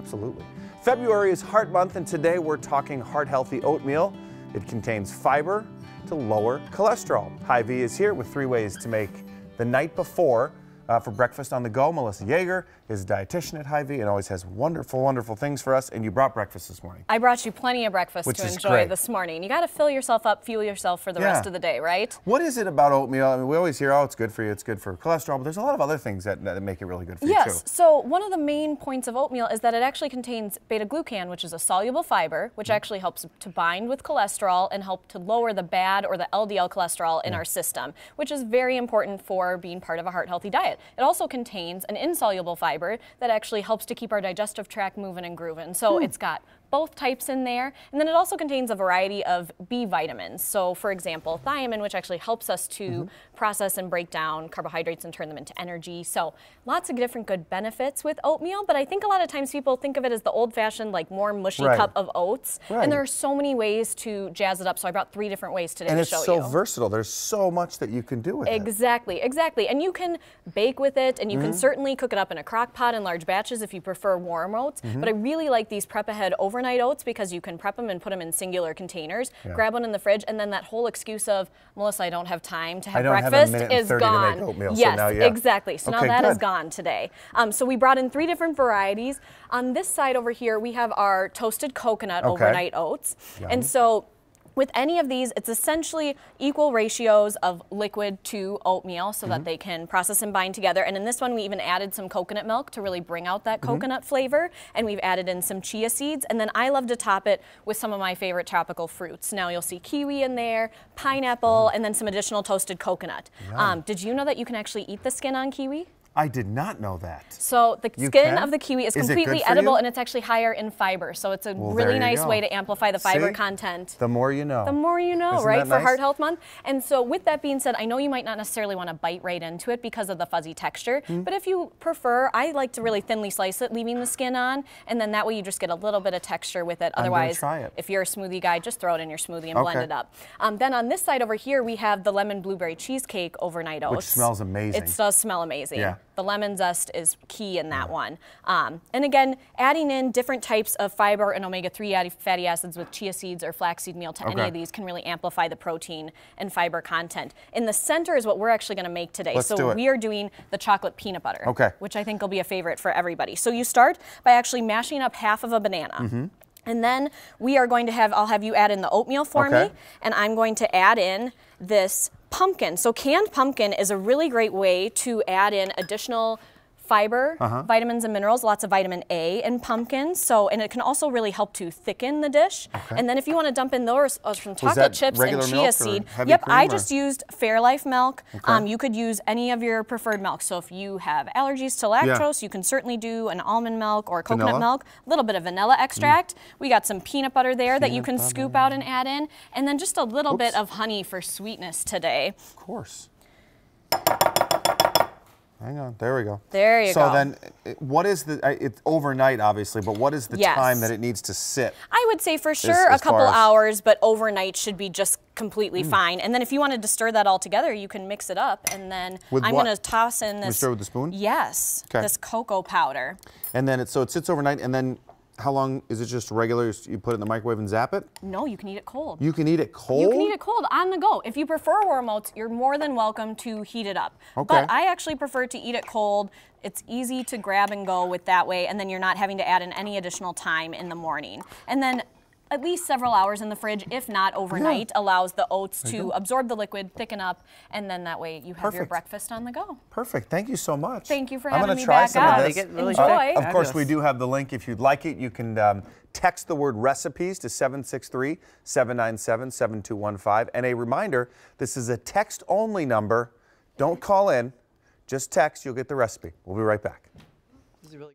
Absolutely. February is Heart Month, and today we're talking heart healthy oatmeal. It contains fiber to lower cholesterol. Hy-Vee is here with three ways to make the night before uh, for breakfast on the go. Melissa Jeager is a dietitian at Hy-Vee and always has wonderful, wonderful things for us. And you brought breakfast this morning. I brought you plenty of breakfast Which to enjoy great. this morning. You got to fill yourself up, fuel yourself for the Yeah. rest of the day, right? What is it about oatmeal? I mean, we always hear, oh, it's good for you, it's good for cholesterol, but there's a lot of other things that, that make it really good for you Yes. So one of the main points of oatmeal is that it actually contains beta glucan, which is a soluble fiber, Mm. which actually helps to bind with cholesterol and help to lower the bad or the LDL cholesterol in our system, which is very important for being part of a heart healthy diet. It also contains an insoluble fiber that actually helps to keep our digestive tract moving and grooving. So Hmm. it's got both types in there. And then it also contains a variety of B vitamins. So, for example, thiamine, which actually helps us to Mm-hmm. process and break down carbohydrates and turn them into energy. So, lots of different good benefits with oatmeal. But I think a lot of times people think of it as the old fashioned, like more mushy Right. cup of oats. Right. And there are so many ways to jazz it up. So, I brought three different ways today And to it's show so you. versatile. There's so much that you can do with it. Exactly, exactly. And you can bake with it, and you Mm-hmm. can certainly cook it up in a crock pot in large batches if you prefer warm oats. Mm-hmm. But I really like these prep ahead overnight oats because you can prep them and put them in singular containers, Yeah. grab one in the fridge, and then that whole excuse of, Melissa, I don't have time to have I don't have a breakfast and is 30 to make gone. oatmeal, so yes, now, yeah. exactly. So now Okay, that is good. gone today. Um, so we brought in three different varieties. On this side over here, we have our toasted coconut Okay. overnight oats. Yum. And so with any of these, it's essentially equal ratios of liquid to oatmeal so Mm-hmm. that they can process and bind together. And in this one, we even added some coconut milk to really bring out Mm-hmm. that coconut flavor. And we've added in some chia seeds. And then I love to top it with some of my favorite tropical fruits. Now you'll see kiwi in there, pineapple, and then some additional toasted coconut. Um, did you know that you can actually eat the skin on kiwi? I did not know that. So the You skin can? of the kiwi is Is completely edible you? and it's actually higher in fiber. So it's a Well, really nice go. way to amplify the fiber See? content. The more you know. The more you know, Isn't right, for nice? Heart Health Month. And so, with that being said, I know you might not necessarily want to bite right into it because of the fuzzy texture, Hmm. but if you prefer, I like to really thinly slice it, leaving the skin on, and then that way you just get a little bit of texture with it. Otherwise, it. if you're a smoothie guy, just throw it in your smoothie and blend it up. Um, then on this side over here, we have the lemon blueberry cheesecake overnight oats. Which smells amazing. It does smell amazing. Yeah. The lemon zest is key in that one. Um, and again, adding in different types of fiber and omega-3 fatty acids with chia seeds or flaxseed meal to any of these can really amplify the protein and fiber content. In the center is what we're actually going to make today. Let's so we are doing the chocolate peanut butter, Okay. which I think will be a favorite for everybody. So you start by actually mashing up half of a banana. Mm-hmm. And then we are going to have, I'll have you add in the oatmeal for Okay. me, and I'm going to add in this pumpkin. So canned pumpkin is a really great way to add in additional fiber, Uh-huh. vitamins and minerals, lots of vitamin A in pumpkin. So, and it can also really help to thicken the dish. Okay. And then if you want to dump in those uh, some chocolate chips and chia seed. Yep, I or- just used Fairlife milk. Um, you could use any of your preferred milk. So if you have allergies to lactose, you can certainly do an almond milk or coconut Vanilla? Mm. milk, a little bit of vanilla extract. We got some peanut butter there that you can scoop out and add in, and then just a little bit of honey for sweetness today. Of course. Hang on, there we go. There you so go. So then, what is the? It's overnight, obviously, but what is the Yes. time that it needs to sit? I would say for sure as a couple as- hours, but overnight should be just completely hmm. fine. And then if you wanted to stir that all together, you can mix it up. And then With I'm what? to toss in this. stir with the spoon? Yes. 'Kay. This cocoa powder. And then it so it sits overnight, and then how long is it? Just regular? You put it in the microwave and zap it. No, you can eat it cold. You can eat it cold. You can eat it cold on the go. If you prefer warm oats, you're more than welcome to heat it up. Okay. But I actually prefer to eat it cold. It's easy to grab and go with that way, and then you're not having to add in any additional time in the morning. And then at least several hours in the fridge, if not overnight, allows the oats to absorb the liquid, thicken up, and then that way you have your breakfast on the go. Perfect. Thank you so much. Thank you for I'm having gonna me try back some out. Of this. Really Enjoy. thick. Of course, we do have the link. If you'd like it, you can um, text the word recipes to 763 797 7215. And a reminder this is a text only number. Don't call in, just text. You'll get the recipe. We'll be right back. This is really